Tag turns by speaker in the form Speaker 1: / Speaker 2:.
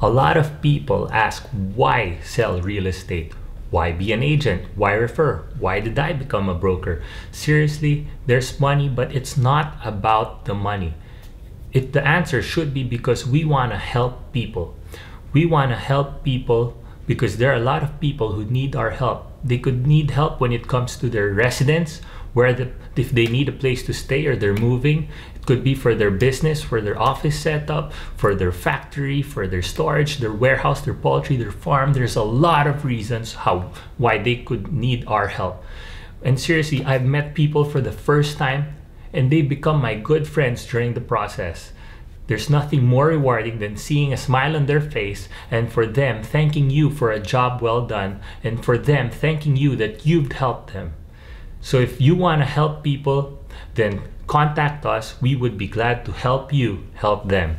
Speaker 1: A lot of people ask why sell real estate? Why be an agent? Why refer? Why did I become a broker? Seriously, there's money, but it's not about the money. It, the answer should be because we want to help people. We want to help people because there are a lot of people who need our help. They could need help when it comes to their residence, where the, if they need a place to stay or they're moving. It could be for their business, for their office setup, for their factory, for their storage, their warehouse, their poultry, their farm. There's a lot of reasons how why they could need our help. And seriously, I've met people for the first time and they become my good friends during the process. There's nothing more rewarding than seeing a smile on their face and for them thanking you for a job well done and for them thanking you that you've helped them. So if you want to help people, then contact us. We would be glad to help you help them.